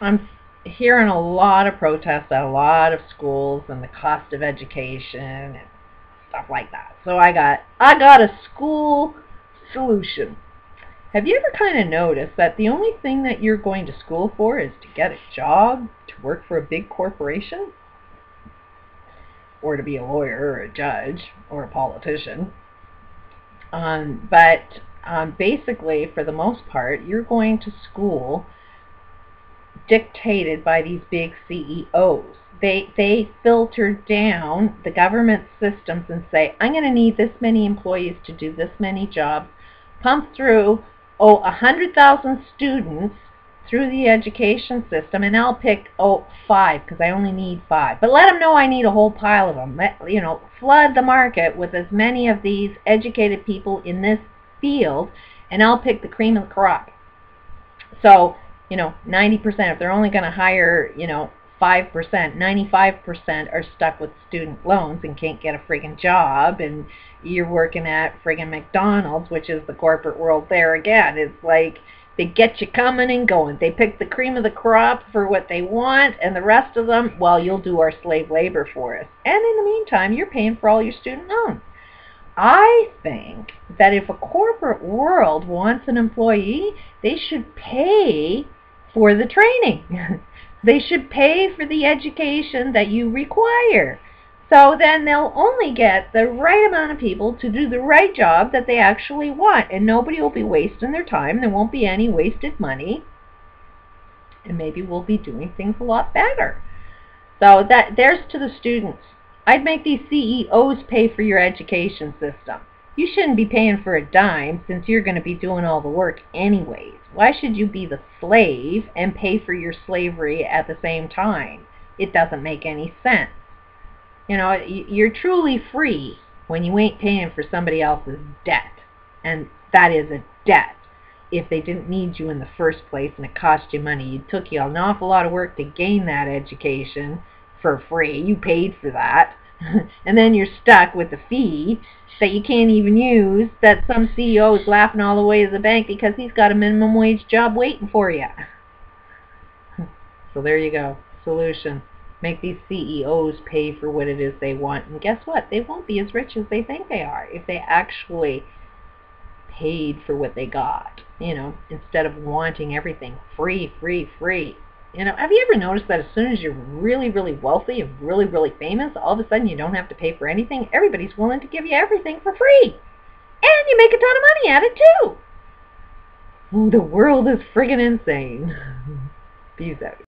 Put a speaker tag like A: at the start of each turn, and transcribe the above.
A: I'm hearing a lot of protests at a lot of schools and the cost of education and stuff like that. So I got I got a school solution. Have you ever kind of noticed that the only thing that you're going to school for is to get a job, to work for a big corporation, or to be a lawyer or a judge or a politician? Um, but um, basically, for the most part, you're going to school dictated by these big CEOs. They, they filter down the government systems and say, I'm going to need this many employees to do this many jobs, pump through, oh, 100,000 students through the education system, and I'll pick, oh, five, because I only need five. But let them know I need a whole pile of them. Let, you know, flood the market with as many of these educated people in this field, and I'll pick the cream of the crop. So you know, 90%, if they're only going to hire, you know, 5%, 95% are stuck with student loans and can't get a friggin' job and you're working at friggin' McDonald's, which is the corporate world there again. It's like they get you coming and going. They pick the cream of the crop for what they want and the rest of them, well, you'll do our slave labor for us. And in the meantime, you're paying for all your student loans. I think that if a corporate world wants an employee, they should pay for the training. they should pay for the education that you require. So then they'll only get the right amount of people to do the right job that they actually want. And nobody will be wasting their time. There won't be any wasted money. And maybe we'll be doing things a lot better. So that there's to the students. I'd make these CEOs pay for your education system. You shouldn't be paying for a dime since you're going to be doing all the work anyways. Why should you be the slave and pay for your slavery at the same time? It doesn't make any sense. You know, you're truly free when you ain't paying for somebody else's debt. And that is a debt. If they didn't need you in the first place and it cost you money, it took you an awful lot of work to gain that education for free. You paid for that. and then you're stuck with the fee that you can't even use that some CEO is laughing all the way to the bank because he's got a minimum wage job waiting for you. So there you go. Solution. Make these CEOs pay for what it is they want. And guess what? They won't be as rich as they think they are if they actually paid for what they got. You know, instead of wanting everything free, free, free. You know, have you ever noticed that as soon as you're really, really wealthy and really, really famous, all of a sudden you don't have to pay for anything? Everybody's willing to give you everything for free. And you make a ton of money at it, too. Ooh, the world is friggin' insane. Peace out.